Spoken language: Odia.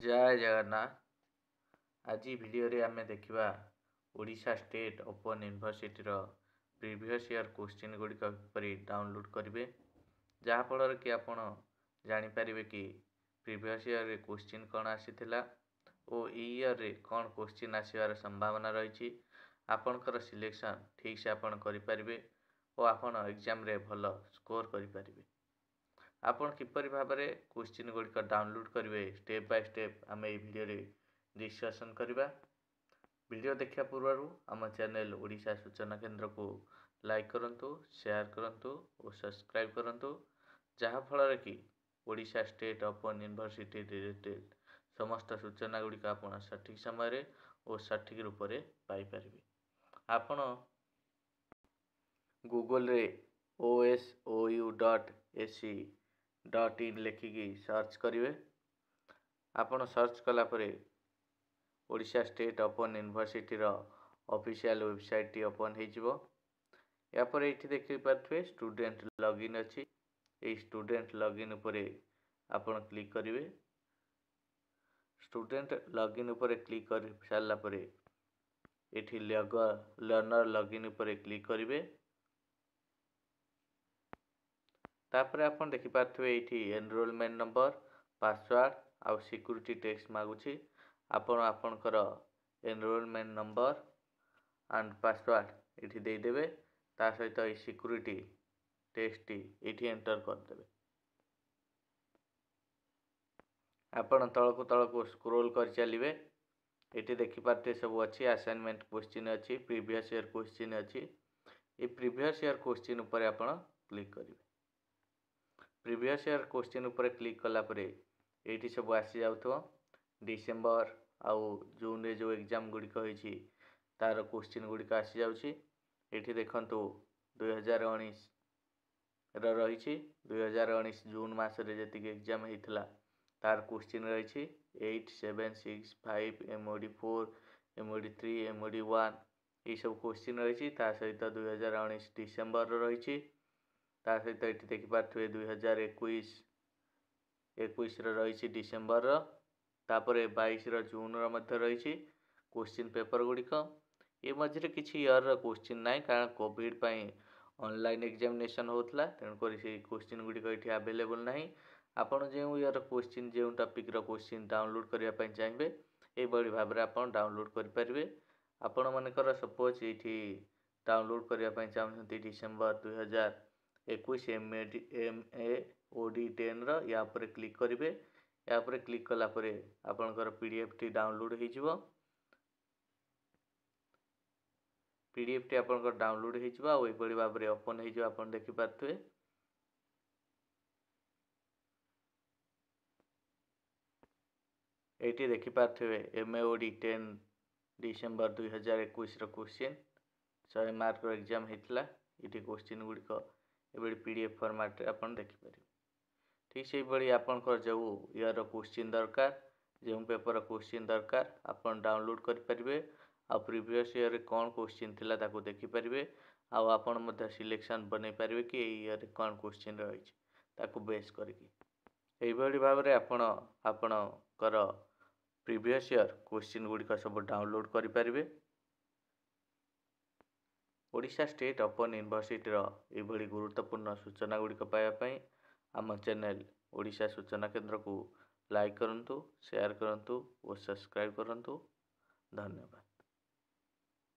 ଜୟ ଜଗନ୍ନାଥ। ଆଜି ଭିଡ଼ିଓରେ ଆମେ ଦେଖିବା ଓଡ଼ିଶା ଷ୍ଟେଟ୍ ଓପନ୍ ୟୁନିଭର୍ସିଟିର ପ୍ରିଭିୟସ୍ ଇୟର୍ କୋଶ୍ଚିନ୍ ଗୁଡ଼ିକ କିପରି ଡାଉନଲୋଡ଼୍ କରିବେ ଯାହାଫଳରେ କି ଆପଣ ଜାଣିପାରିବେ କି ପ୍ରିଭିୟସ୍ ଇୟର୍ରେ କୋଶ୍ଚିନ୍ କ'ଣ ଆସିଥିଲା ଓ ଏଇ ଇୟର୍ରେ କ'ଣ କୋଶ୍ଚିନ୍ ଆସିବାର ସମ୍ଭାବନା ରହିଛି ଆପଣଙ୍କର ସିଲେକ୍ସନ୍ ଠିକ୍ସେ ଆପଣ କରିପାରିବେ ଓ ଆପଣ ଏକ୍ଜାମ୍ରେ ଭଲ ସ୍କୋର୍ କରିପାରିବେ। ଆପଣ କିପରି ଭାବରେ କୋଶ୍ଚିନ୍ ଗୁଡ଼ିକ ଡାଉନଲୋଡ଼୍ କରିବେ ଷ୍ଟେପ୍ ବାଇ ଷ୍ଟେପ୍ ଆମେ ଏହି ଭିଡ଼ିଓରେ ଡିସ୍କସନ୍ କରିବା। ଭିଡ଼ିଓ ଦେଖିବା ପୂର୍ବରୁ ଆମ ଚ୍ୟାନେଲ୍ ଓଡ଼ିଶା ସୂଚନା କେନ୍ଦ୍ରକୁ ଲାଇକ୍ କରନ୍ତୁ ସେୟାର କରନ୍ତୁ ଓ ସବସ୍କ୍ରାଇବ୍ କରନ୍ତୁ। ଯାହାଫଳରେ କି Odisha state open university related ସମସ୍ତ ସୂଚନା ଗୁଡ଼ିକ ଆପଣ ସଠିକ୍ ସମୟରେ ଓ ସଠିକ୍ ରୂପରେ ପାଇପାରିବେ। ଆପଣ ଗୁଗଲରେ O S O U dot A C dot in ଲେଖିକି ସର୍ଚ୍ଚ କରିବେ। ଆପଣ ସର୍ଚ୍ଚ କଲା ପରେ ଓଡ଼ିଶା ଷ୍ଟେଟ୍ ଓପନ୍ ୟୁନିଭର୍ସିଟିର ଅଫିସିଆଲ୍ ୱେବସାଇଟ୍ଟି ଓପନ୍ ହୋଇଯିବ। ଏହାପରେ ଏଇଠି ଦେଖିପାରୁଥିବେ ଷ୍ଟୁଡେଣ୍ଟ ଲଗ୍ଇନ୍ ଅଛି। ଏଇ ଷ୍ଟୁଡେଣ୍ଟ ଲଗ୍ଇନ୍ ଉପରେ ଆପଣ କ୍ଲିକ୍ କରିବେ। ଷ୍ଟୁଡେଣ୍ଟ ଲଗ୍ଇନ୍ ଉପରେ କ୍ଲିକ୍ କରି ସାରିଲା ପରେ ଏଠି ଲର୍ଣ୍ଣର ଲଗ୍ଇନ୍ ଉପରେ କ୍ଲିକ୍ କରିବେ। ତାପରେ ଆପଣ ଦେଖିପାରୁଥିବେ ଏଇଠି ଏନରୋଲମେଣ୍ଟ ନମ୍ବର ପାସୱାର୍ଡ଼ ଆଉ ସିକ୍ୟୁରିଟି ଟେକ୍ସଟ ମାଗୁଛି। ଆପଣ ଆପଣଙ୍କର ଏନରୋଲମେଣ୍ଟ ନମ୍ବର ଆଣ୍ଡ ପାସୱାର୍ଡ଼ ଏଠି ଦେଇଦେବେ। ତା ସହିତ ଏଇ ସିକ୍ୟୁରିଟି ଟେକ୍ସଟଟି ଏଇଠି ଏଣ୍ଟର କରିଦେବେ। ଆପଣ ତଳକୁ ତଳକୁ ସ୍କ୍ରୋଲ୍ କରି ଚାଲିବେ। ଏଠି ଦେଖିପାରୁଥିବେ ସବୁ ଅଛି। ଆସାଇନମେଣ୍ଟ କୋଶ୍ଚିନ୍ ଅଛି ପ୍ରିଭିୟସ୍ ଇୟର୍ କୋଶ୍ଚିନ୍ ଅଛି। ଏ ପ୍ରିଭିୟସ୍ ଇୟର୍ କୋଶ୍ଚିନ୍ ଉପରେ ଆପଣ କ୍ଲିକ୍ କରିବେ। ପ୍ରିଭିୟସ୍ ଇୟର୍ କୋଶ୍ଚିନ୍ ଉପରେ କ୍ଲିକ୍ କଲା ପରେ ଏଇଠି ସବୁ ଆସିଯାଉଥିବ ଡିସେମ୍ବର ଆଉ ଜୁନ୍ରେ ଯେଉଁ ଏକ୍ଜାମ୍ ଗୁଡ଼ିକ ହେଇଛି ତା'ର କୋଶ୍ଚିନ୍ ଗୁଡ଼ିକ ଆସିଯାଉଛି ଏଠି ଦେଖନ୍ତୁ ଦୁଇହଜାର ଉଣେଇଶର ରହିଛି ଦୁଇହଜାର ଉଣେଇଶ ଜୁନ୍ ମାସରେ ଯେତିକି ଏକ୍ଜାମ୍ ହେଇଥିଲା ତାର କୋଶ୍ଚିନ୍ ରହିଛି eight seven six five M O D four M O D three M O D one ଏଇସବୁ କୋଶ୍ଚିନ୍ ରହିଛି ତା ସହିତ ଦୁଇହଜାର ଉଣେଇଶ ଡିସେମ୍ବରର ରହିଛି ତା ସହିତ ଏଠି ଦେଖିପାରୁଥିବେ ଦୁଇ ହଜାର ଏକୋଇଶ ଏକୋଇଶର ରହିଛି ଡିସେମ୍ବରର ତାପରେ ବାଇଶର ଜୁନ୍ର ମଧ୍ୟ ରହିଛି କୋଶ୍ଚିନ୍ ପେପର୍ ଗୁଡ଼ିକ। ଏ ମଝିରେ କିଛି ଇୟର୍ର କୋଶ୍ଚିନ୍ ନାହିଁ କାରଣ କୋଭିଡ଼ ପାଇଁ ଅନଲାଇନ୍ ଏକ୍ଜାମିନେସନ୍ ହେଉଥିଲା ତେଣୁକରି ସେଇ କୋଶ୍ଚିନ୍ ଗୁଡ଼ିକ ଏଠି ଆଭେଲେବୁଲ୍ ନାହିଁ। ଆପଣ ଯେଉଁ ଇୟର୍ର କୋଶ୍ଚିନ୍ ଯେଉଁ ଟପିକ୍ର କୋଶ୍ଚିନ୍ ଡାଉନଲୋଡ଼୍ କରିବା ପାଇଁ ଚାହିଁବେ ଏଇଭଳି ଭାବରେ ଆପଣ ଡାଉନଲୋଡ଼୍ କରିପାରିବେ। ଆପଣ ମନେକର ସପୋଜ୍ ଏଇଠି ଡାଉନଲୋଡ଼୍ କରିବା ପାଇଁ ଚାହୁଁଛନ୍ତି ଡିସେମ୍ବର ଦୁଇହଜାର ଏକୋଇଶ M A D M A O D ଟେନ୍ର ୟା ଉପରେ କ୍ଲିକ୍ କରିବେ। ୟା ଉପରେ କ୍ଲିକ୍ କଲା ପରେ ଆପଣଙ୍କର ପି ଡି ଏଫ୍ଟି ଡାଉନଲୋଡ଼୍ ହୋଇଯିବ। ପି ଡି ଏଫ୍ଟି ଆପଣଙ୍କର ଡାଉନଲୋଡ଼୍ ହୋଇଯିବ। ଆଉ ଏଇଭଳି ଭାବରେ ଓପନ୍ ହୋଇଯିବ ଆପଣ ଦେଖିପାରୁଥିବେ। ଏଇଠି ଦେଖିପାରୁଥିବେ M A O D ten December ଦୁଇ ହଜାର ଏକୋଇଶର କୋଶ୍ଚିନ୍ ଶହେ ମାର୍କର ଏକ୍ଜାମ୍ ହେଇଥିଲା। ଏଠି କୋଶ୍ଚିନ୍ ଗୁଡ଼ିକ ଏଭଳି ପି ଡି ଏଫ୍ ଫର୍ମାଟ୍ରେ ଆପଣ ଦେଖିପାରିବେ। ଠିକ୍ ସେଇଭଳି ଆପଣଙ୍କର ଯେଉଁ ଇୟର୍ର କୋଶ୍ଚିନ୍ ଦରକାର ଯେଉଁ ପେପର୍ର କୋଶ୍ଚିନ୍ ଦରକାର ଆପଣ ଡାଉନଲୋଡ଼୍ କରିପାରିବେ। ଆଉ ପ୍ରିଭିୟସ୍ ଇୟର୍ରେ କ'ଣ କୋଶ୍ଚିନ୍ ଥିଲା ତାକୁ ଦେଖିପାରିବେ। ଆଉ ଆପଣ ମଧ୍ୟ ସିଲେକ୍ସନ୍ ବନେଇ ପାରିବେ କି ଏଇ ଇୟର୍ରେ କ'ଣ କୋଶ୍ଚିନ୍ ରହିଛି ତାକୁ ବେସ୍ କରିକି। ଏଇଭଳି ଭାବରେ ଆପଣ ଆପଣଙ୍କର ପ୍ରିଭିୟସ୍ ଇୟର୍ କୋଶ୍ଚିନ୍ ଗୁଡ଼ିକ ସବୁ ଡାଉନଲୋଡ଼୍ କରିପାରିବେ। ଓଡ଼ିଶା ଷ୍ଟେଟ୍ ଓପନ୍ ୟୁନିଭର୍ସିଟିର ଏଭଳି ଗୁରୁତ୍ୱପୂର୍ଣ୍ଣ ସୂଚନା ଗୁଡ଼ିକ ପାଇବା ପାଇଁ ଆମ ଚ୍ୟାନେଲ୍ ଓଡ଼ିଶା ସୂଚନା କେନ୍ଦ୍ରକୁ ଲାଇକ୍ କରନ୍ତୁ ସେୟାର କରନ୍ତୁ ଓ ସବସ୍କ୍ରାଇବ୍ କରନ୍ତୁ ଧନ୍ୟବାଦ